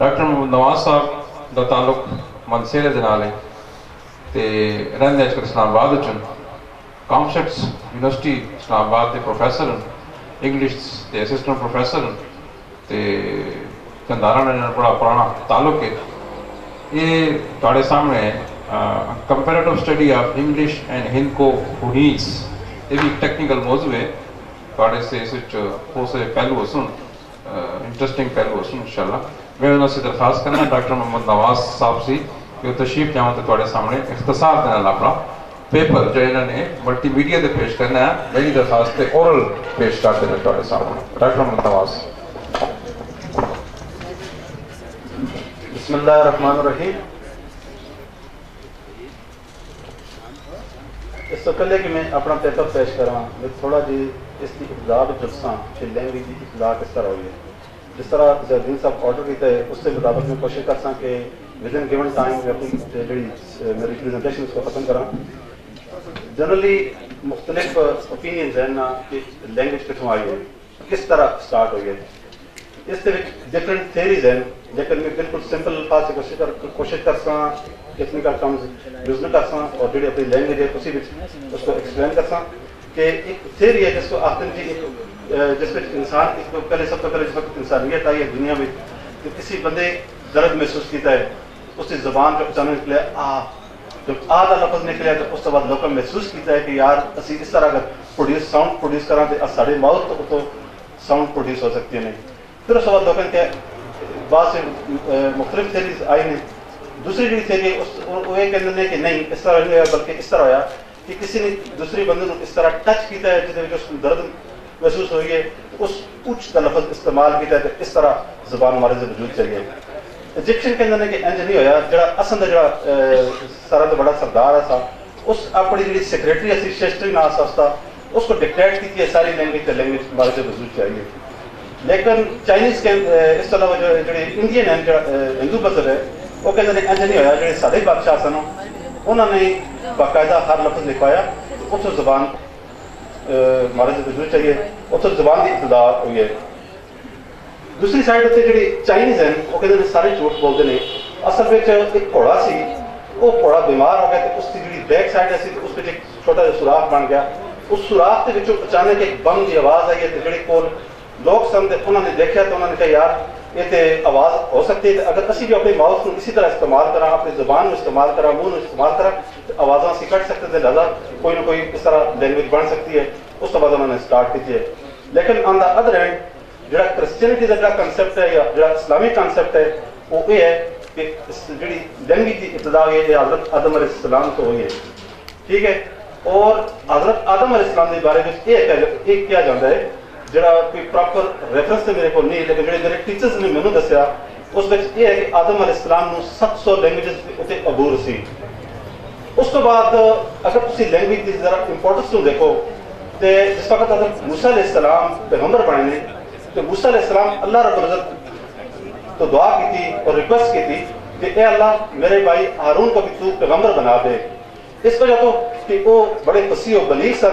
Doctor Muhammad Nawaz ਸਾਹਿਬ ਦਾ ਤਾਲੁਕ ਮਨਸੇਰੇ ਦੇ ਨਾਲ ਹੈ ਤੇ ਰਹਿੰਦੇ ਅੱਜ ਇਸਲਾਮਾਬਾਦ ਵਿੱਚ ਹਨ। ਕਾਮਸੈਟਸ ਯੂਨੀਵਰਸਿਟੀ ਇਸਲਾਮਾਬਾਦ ਦੇ ਪ੍ਰੋਫੈਸਰ ਇੰਗਲਿਸ਼ ਦੇ ਅਸਿਸਟੈਂਟ ਪ੍ਰੋਫੈਸਰ ਹਨ ਤੇ ਕੰਦਾਰਾ ਨਾਲ ਬੜਾ ਪੁਰਾਣਾ ਤਾਲੁਕ ਹੈ। ਇਹ ਤੁਹਾਡੇ ਸਾਹਮਣੇ comparative study of English and Hindko ਹੁਨੀਸ ਇਹ ਵੀ ਟੈਕਨੀਕਲ ਮੌਜੂ ਹੈ। ਤੁਹਾਡੇ ਸੇ ਇਸ ਵਿੱਚ ਹੋ ਸੇ ਪਹਿਲੂ ਸੁਣ انٹرسٹنگ پہلو ہے ان شاء اللہ میں انہوں سے درخواست کرنا ڈاکٹر محمد نواز صاحب سے کہ وہ تشریف جا تھے سامنے اختصار دینا اپنا پیپر جو انہوں نے ملٹی میڈیا سے پیش کرنا ہے میری درخواست سے اورل پیش کر دینا تھے سامنے۔ ڈاکٹر محمد نواز۔ بسم اللہ الرحمن الرحیم۔ اس سے پہلے کہ میں اپنا پیپر پیش کروں میں تھوڑا جی اس کی ابتدا جلساں لینگویج کی جی، ابتدا کس طرح ہوئی ہے؟ جس طرح زیادین صاحب آرڈر کیتا ہے اس کے مطابق میں کوشش کرساں کہ ودن گیون ٹائم میں اپنی جڑی میری پریزنٹیشن اس کو ختم کراں۔ جنرلی مختلف اوپینینز ہیں نا کہ لینگویج کتوں آئی ہے، کس طرح سٹارٹ ہوئی ہے۔ اس دے وچ تھیریز ہیں، لیکن میں بالکل سمپل الفاظ سے کوشش کر، کوشش کرساں ٹیکنیکل ٹرمز یوز نہ کرساں اور جڑی اپنی لینگویج ہے، اسی وچ اس کو ایکسپلین کرساں۔ کہ ایک تھیری ہے جس کو آخر کی جس میں انسان، اس پہلے سب سے پہلے جس وقت انسانیت آئی ہے دنیا میں کہ کسی بندے درد محسوس کیتا ہے، اس کی زبان کا اچانک نکلے آ، جب آ کا لفظ نکلے تو اس کے بعد لوگوں محسوس کیتا ہے کہ یار، اسی اس طرح اگر پروڈیوس ساؤنڈ پروڈیوس کرا تو سارے ماؤتھ تو اتو ساؤنڈ پروڈیوس ہو سکتے ہیں۔ پھر اس کے بعد لوگوں کے بعد سے مختلف تھیریز آئی ہیں۔ دوسری جو تھیری، اس، وہ یہ کہتے ہیں کہ نہیں، اس طرح نہیں ہوا، بلکہ اس طرح ہوا۔ کہ کسی نے دوسرے بندے کو اس طرح ٹچ کیتا ہے جس طریقے اس کو درد محسوس ہوئی ہے، اس کچھ کا لفظ استعمال کیتا ہے تو اس طرح زبان ہمارے سے وجود چلی ہے ایجپشن کے اندر کہ انج نہیں ہویا، جڑا اصل جڑا سارا تو بڑا سردار سا اس اپنی جڑی سیکرٹری اسی سسٹری نہ سستا اس کو ڈکٹیٹ کی ہے ساری لینگویج تے لینگویج ہمارے سے وجود چاہیے۔ لیکن چائنیز کے اس علاوہ جو جڑے انڈین ہیں، جڑا ہندو مذہب ہے، وہ کہتے ہیں انج نہیں ہویا، جڑے سارے بادشاہ سن انہوں نے باقاعدہ ہر لفظ لکھوایا اس زبان ہمارے سے چاہیے، اس زبان کی ابتدا ہوئی ہے۔ دوسری سائڈ اتنے جڑی چائنیز ہیں، وہ کہتے ہیں سارے جھوٹ بولتے ہیں۔ اصل میں ایک گھوڑا سی، وہ گھوڑا بیمار ہو گیا اس کی جڑی بیک سائڈ سی، اس ایک چھوٹا جا سوراخ بن گیا۔ اس سوراخ کے اچانک ایک بم کی آواز آئی ہے تو جڑے کول لوگ سن انہوں نے دیکھا تو انہوں نے کہا، یار یہ تے آواز ہو سکتی ہے، اگر اسی جو اپنے ماؤس کو اسی طرح استعمال کرا اپنی زبان کو استعمال کرا، منہ استعمال کرا آوازاں سی کٹ سکتے تھے، لہٰذا کوئی نہ کوئی اس طرح لینگویج بن سکتی ہے۔ اس بعد مطلب انہوں نے سٹارٹ کی ہے لیکن آن دا ادر اینڈ جڑا کرسچینٹی دا جڑا کنسیپٹ ہے یا جڑا اسلامی کنسیپٹ ہے، وہ یہ ہے کہ جڑی لینگویج کی ابتدا ہوئی ہے حضرت آدم علیہ السلام کو ہوئی ہے۔ ٹھیک ہے؟ اور حضرت آدم علیہ السلام کے بارے میں یہ کہا جاتا ہے ਜਿਹੜਾ ਕੋਈ ਪ੍ਰੋਪਰ ਰੈਫਰੈਂਸ ਤੇ ਮੇਰੇ ਕੋਲ ਨਹੀਂ, ਲੇਕਿਨ ਜਿਹੜੇ ਮੇਰੇ ਟੀਚਰਸ ਨੇ ਮੈਨੂੰ ਦੱਸਿਆ, ਉਸ ਵਿੱਚ ਇਹ ਹੈ ਕਿ ਆਦਮ ਅਲੈਹ ਸਲਾਮ ਨੂੰ 700 ਲੈਂਗੁਏਜਸ ਉਤੇ ਅਬੂਰ ਸੀ। ਉਸ ਤੋਂ ਬਾਅਦ, ਅਗਰ ਤੁਸੀਂ ਲੈਂਗੁਏਜ ਦੀ ਜ਼ਰਾ ਇੰਪੋਰਟੈਂਸ ਨੂੰ ਦੇਖੋ, ਤੇ ਜਿਸ ਵਕਤ ਆਦਮ موسی ਅਲੈਹ ਸਲਾਮ ਪੈਗੰਬਰ ਬਣੇ ਨੇ, ਤੇ موسی ਅਲੈਹ ਸਲਾਮ ਅੱਲਾਹ ਰੱਬ ਇਜ਼ਤ ਤੋਂ ਦੁਆ ਕੀਤੀ ਔਰ ਰਿਕੁਐਸਟ ਕੀਤੀ ਕਿ ਇਹ ਅੱਲਾਹ ਮੇਰੇ ਭਾਈ ਹਾਰੂਨ ਕੋ ਵੀ ਤੂੰ ਪੈਗੰਬਰ ਬਣਾ ਦੇ। ਇਸ ਵਜ੍ਹਾ ਤੋਂ ਕਿ ਉਹ ਬੜੇ ਫਸੀਹ ਬਲੀਗ ਸਨ।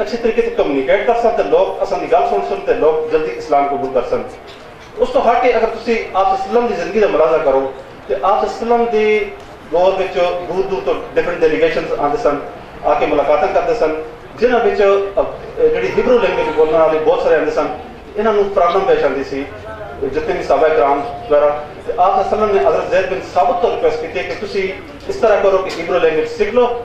ਅੱਛੇ ਤਰੀਕੇ ਨਾਲ ਕਮਿਊਨੀਕੇਟ ਕਰ ਸਕਦੇ ਲੋਕ ਅਸਾਂ ਦੀ ਗੱਲ ਸੁਣ ਸੁਣ ਤੇ ਲੋਕ ਜਲਦੀ ਇਸਲਾਮ ਕਬੂਲ ਕਰ ਸਕਣ ਉਸ ਤੋਂ ਹਟ ਕੇ ਅਗਰ ਤੁਸੀਂ ਆਪ ਇਸਲਾਮ ਦੀ ਜ਼ਿੰਦਗੀ ਦਾ ਮਲਾਜ਼ਾ ਕਰੋ ਤੇ ਆਪ ਇਸਲਾਮ ਦੇ ਦੌਰ ਵਿੱਚ ਦੂਰ ਦੂਰ ਤੋਂ ਡਿਫਰੈਂਟ ਡੈਲੀਗੇਸ਼ਨਸ ਆਉਂਦੇ ਸਨ ਆ ਕੇ ਮੁਲਾਕਾਤਾਂ ਕਰਦੇ ਸਨ ਜਿਨ੍ਹਾਂ ਵਿੱਚ ਜਿਹੜੀ ਹਿਬਰੂ ਲੈਂਗੁਏਜ ਬੋਲਣ ਵਾਲੇ ਬਹੁਤ ਸਾਰੇ ਆਉਂਦੇ ਸਨ ਇਹਨਾਂ ਨੂੰ ਪ੍ਰੋਬਲਮ ਪੇਸ਼ ਆਉਂਦੀ ਸੀ ਜਿਤਨੇ ਵੀ ਸਾਬਾ ਇਕਰਾਮ ਵਗੈਰਾ ਤੇ ਆਪ ਅਸਲਮ ਨੇ ਹਜ਼ਰਤ ਜ਼ੈਦ ਬਿਨ ਸਾਬਤ ਤੋਂ ਰਿਕੁਐਸਟ ਕੀਤੀ ਕਿ ਤੁਸੀਂ ਇਸ ਤਰ੍ਹਾਂ ਕਰੋ ਕਿ ਹਿਬਰੂ ਲੈਂਗੁਏਜ ਸਿੱਖ ਲਓ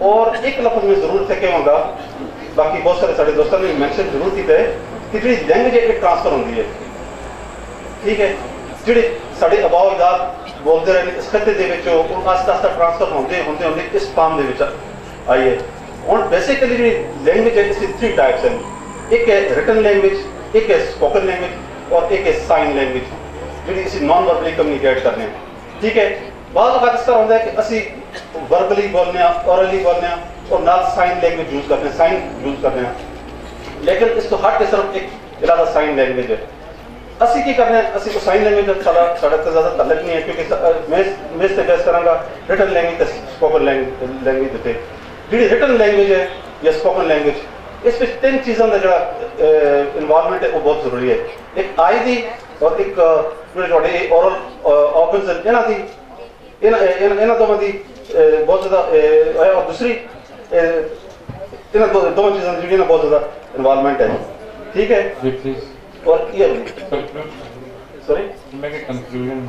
ਔਰ ਇੱਕ ਲਫ਼ਜ਼ ਮੈਂ ਜ਼ਰੂਰ ਇੱਥੇ ਕਹਾਂਗਾ ਬਾਕੀ ਬਹੁਤ ਸਾਰੇ ਸਾਡੇ ਦੋਸਤਾਂ ਨੇ ਮੈਂਸ਼ਨ ਜ਼ਰੂਰ ਕੀਤਾ ਹੈ ਕਿ ਜਿਹੜੀ ਲੈਂਗੁਏਜ ਹੈ ਇਹ ਟ੍ਰਾਂਸਫਰ ਹੁੰਦੀ ਹੈ, ਠੀਕ ਹੈ, ਜਿਹੜੇ ਸਾਡੇ ਅਬਾਉ ਇਜਾਦ ਬੋਲਦੇ ਰਹੇ ਨੇ, ਇਸ ਖੱਤੇ ਦੇ ਵਿੱਚ ਉਹ ਆਸਤਾ ਆਸਤਾ ਟ੍ਰਾਂਸਫਰ ਹੁੰਦੇ ਹੁੰਦੇ ਹੁੰਦੇ, ਇਸ ਫਾਰਮ ਦੇ ਵਿੱਚ ਆਈ ਹੈ। ਹੁਣ ਬੇਸਿਕਲੀ ਜਿਹੜੀ ਲੈਂਗੁਏਜ ਹੈ, ਇਸ ਦੀ ਥ੍ਰੀ ਟਾਈਪਸ ਹਨ। ਇੱਕ ਹੈ ਰਿਟਨ ਲੈਂਗੁਏਜ ਇੱਕ ਹੈ ਸਪੋਕਨ ਲੈਂਗੁਏਜ ਔਰ ਇੱਕ ਹੈ ਸਾਈਨ ਲੈਂਗੁਏਜ ਜਿਹੜੀ ਅਸੀਂ ਨਾਨ ਵਰਬਲੀ ਕਮਿਊਨੀਕੇਟ ਕਰਦੇ ਹਾਂ। ਠੀਕ ਹੈ, ਬਾਅਦ ਵਕਤ ਇਸ ਤਰ੍ਹਾਂ ਹੁੰਦਾ ਹੈ ਕਿ ਅਸੀਂ وربلی بولنے ہیں اورلی بولنے ہیں، اور نہ سائن لینگویج یوز کرتے ہیں، سائن یوز کرتے ہیں۔ لیکن اس تو ہر کے صرف ایک ارادہ سائن لینگویج ہے۔ اسی کی کرنے ہیں اسی کو سائن لینگویج اچھا لگا ساڑھا سے زیادہ تعلق نہیں ہے، کیونکہ میں اس سے بیس کروں گا ریٹن لینگویج تس سپوکن لینگویج دیتے جیڑی ریٹن لینگویج ہے یا سپوکن لینگویج اس پر تین چیزوں میں جڑا انوالمنٹ ہے، وہ بہت ضروری ہے۔ ایک آئی دی اور ایک جوڑے جوڑے اورل آپنسن اینا دی، اینا دو میں دی ਬਹੁਤ ਜ਼ਿਆਦਾ ਔਰ ਦੂਸਰੀ ਇਹਨਾਂ ਦੋ ਦੋਵਾਂ ਚੀਜ਼ਾਂ ਦੀ ਜਿਹੜੀਆਂ ਬਹੁਤ ਜ਼ਿਆਦਾ ਇਨਵੋਲਵਮੈਂਟ ਹੈ ਠੀਕ ਹੈ ਔਰ ਇਹ ਸੌਰੀ ਮੈਂ ਕਿ ਕਨਕਲੂਜਨ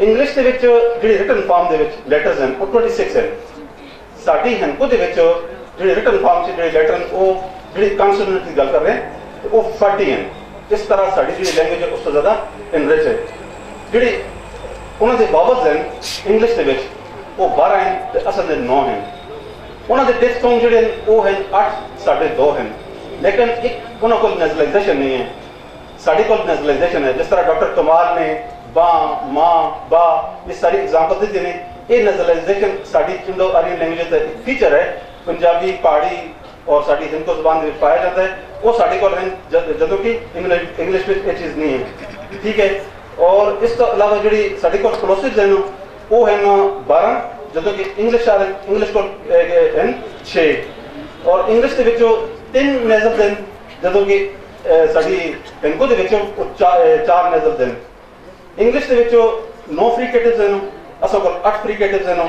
ਇੰਗਲਿਸ਼ ਦੇ ਵਿੱਚ ਜਿਹੜੀ ਰਿਟਨ ਫਾਰਮ ਦੇ ਵਿੱਚ ਲੈਟਰਸ ਹਨ ਉਹ 26 ਹਨ ਸਾਡੀ ਹੈਂਕੋ ਦੇ ਵਿੱਚ ਜਿਹੜੇ ਰਿਟਨ ਫਾਰਮ 'ਚ ਜਿਹੜੇ ਲੈਟਰ ਉਹ ਜਿਹੜੀ ਕਨਸੋਨੈਂਟ ਦੀ ਗੱਲ ਕਰ ਰਹੇ ਉਹ 40 ਹਨ। ਇਸ ਤਰ੍ਹਾਂ ਸਾਡੀ ਜਿਹੜੀ ਲੈਂਗੁਏਜ ਹੈ, ਉਸ ਤੋਂ ਜ਼ਿਆਦਾ ਇਨਰਿਚ ਹੈ। ਜਿਹੜੀ ਉਹਨਾਂ ਦੇ ਵਾਵਲਸ ਹਨ ਇੰਗਲਿਸ਼ ਦੇ ਵਿੱਚ, ਉਹ 12 ਹਨ ਤੇ ਅਸਲ ਦੇ 9 ਹਨ। ਉਹਨਾਂ ਦੇ ਡਿਫਥੋਂਗ ਜਿਹੜੇ ਉਹ ਹਨ 8 ਸਾਡੇ 2 ਹਨ। ਲੇਕਿਨ ਇੱਕ ਉਹਨਾਂ ਕੋਲ ਨੈਜ਼ਲਾਈਜੇਸ਼ਨ ਨਹੀਂ ਹੈ। ਸਾਡੇ ਕੋਲ ਨੈਜ਼ਲਾਈਜੇਸ਼ਨ ਹੈ। ਜਿਸ ਤਰ੍ਹਾਂ ਡਾਕਟਰ ਕਮਾਲ ਨੇ ਬਾ ਮਾਂ ਬਾ ਇਹ ਸਾਰੀ ਐਗਜ਼ਾਮਪਲ ਦਿੱਤੇ ਨੇ। ਇਹ ਨੈਜ਼ਲਾਈਜੇਸ਼ਨ ਸਾਡੀ ਇੰਡੋ ਆਰੀਅਨ ਲੈਂਗੁਏਜ ਦਾ ਫੀਚਰ ਹੈ। ਪੰਜਾਬੀ ਪਹਾੜੀ ਔਰ ਸਾਡੀ ਹਿੰਦੂ ਜ਼ਬਾਨ ਦੇ ਵਿੱਚ ਪਾਇਆ ਜਾਂਦਾ ਹੈ। ਉਹ ਸਾਡੇ ਕੋਲ ਹਨ ਜਦੋਂ ਕਿ ਇੰਗਲਿਸ਼ ਵਿੱਚ ਇਹ ਚੀਜ਼ ਨਹੀਂ ਹੈ। ਠੀਕ ਹੈ? ਔਰ ਇਸ ਤੋਂ ਇਲਾਵਾ ਜਿਹੜੀ ਸਾਡੇ ਕੋਲ ਕਲੋਸਿਵਸ ਹਨ ਉਹ ਹਨ 12 ਜਦੋਂ ਕਿ ਇੰਗਲਿਸ਼ ਆ ਇੰਗਲਿਸ਼ ਕੋਲ ਅਹ, ਹਨ 6 ਔਰ ਇੰਗਲਿਸ਼ ਦੇ ਵਿੱਚੋਂ ਤਿੰਨ ਨਜ਼ਰ ਹਨ ਜਦੋਂ ਕਿ ਸਾਡੀ ਹਿੰਦੂ ਦੇ ਵਿੱਚੋਂ ਚਾਰ ਨਜ਼ਰ ਹਨ ਇੰਗਲਿਸ਼ ਦੇ ਵਿੱਚੋਂ 9 ਫ੍ਰੀਕੇਟਿਵਸ ਹਨ ਅਸਾਂ ਕੋਲ 8 ਫ੍ਰੀਕੇਟਿਵਸ ਹਨ।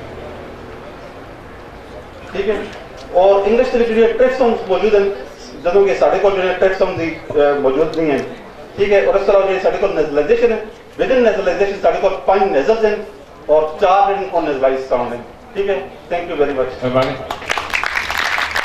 ٹھیک ہے۔ اور انگلش دے جڑے ٹیکس سم موجود ہیں جدوں کہ ساڈے کول جڑے ٹیکس سم دی موجود نہیں ہیں۔ ٹھیک ہے، اور اس طرح جڑے ساڈے کول نیزلائزیشن ہے ود ان نیزلائزیشن ساڈے کول پنج نیزلز ہیں اور چار ان کو نیزلائز ساؤنڈ ہیں۔ ٹھیک ہے تھینک یو ویری مچ مہربانی۔